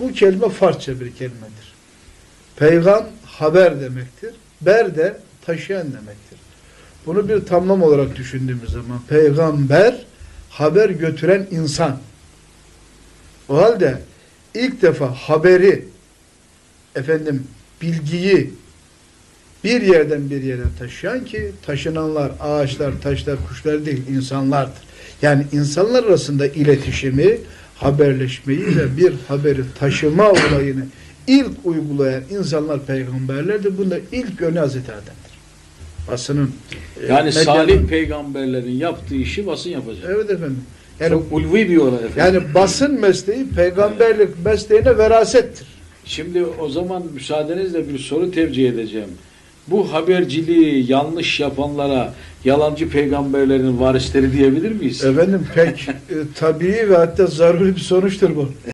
Bu kelime Farsça bir kelimedir. Peygam haber demektir. Ber de taşıyan demektir. Bunu bir tamlam olarak düşündüğümüz zaman peygamber haber götüren insan. O halde ilk defa haberi efendim bilgiyi bir yerden bir yere taşıyan ki taşınanlar ağaçlar, taşlar, kuşlar değil insanlardır. Yani insanlar arasında iletişimi, haberleşmeyi ve bir haberi taşıma olayını ilk uygulayan insanlar peygamberlerdir. Bunda ilk örneği Hazreti Adem'dir. Basının e, Yani medyanın- salih peygamberlerin yaptığı işi basın yapacak. Evet efendim. Yani Çok ulvi bir olay efendim. yani basın mesleği peygamberlik mesleğine verasettir. Şimdi o zaman müsaadenizle bir soru tevcih edeceğim. Bu haberciliği yanlış yapanlara yalancı peygamberlerin varisleri diyebilir miyiz? Efendim pek e, tabii ve hatta zaruri bir sonuçtur bu.